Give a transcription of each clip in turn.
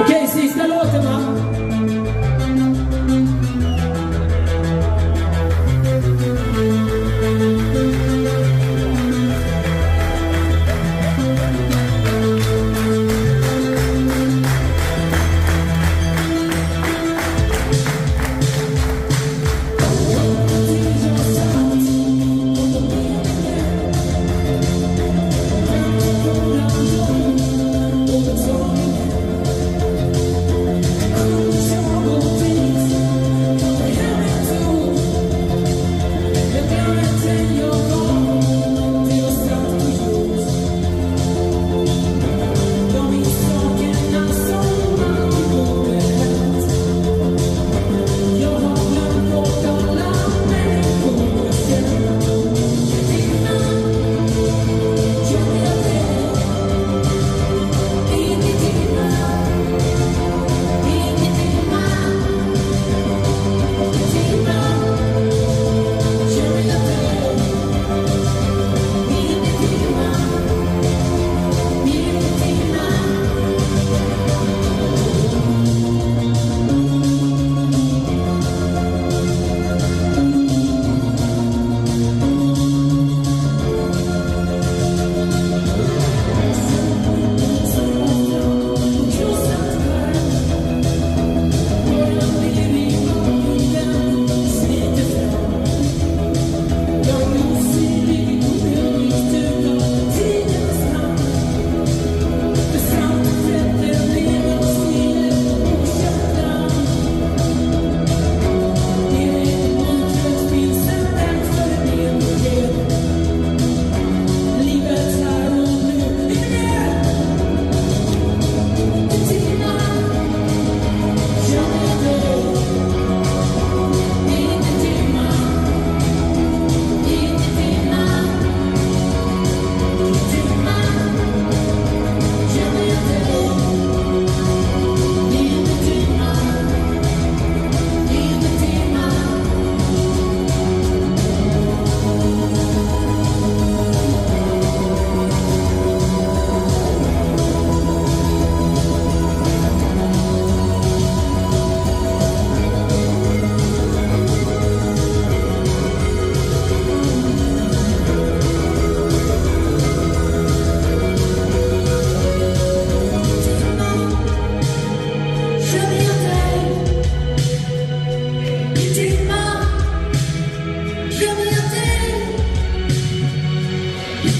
Okej, sista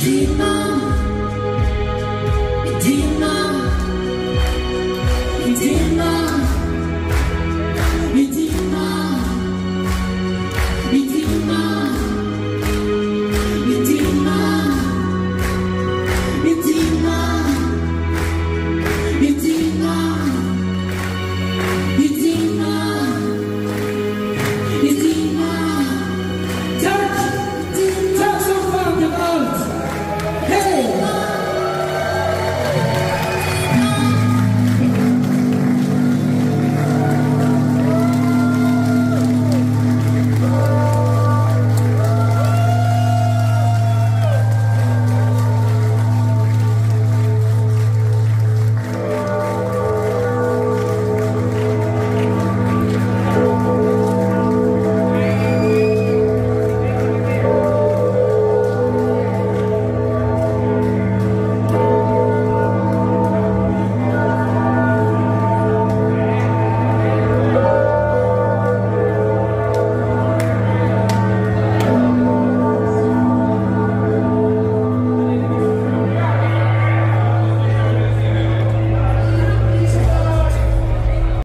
Simão.